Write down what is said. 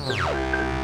Música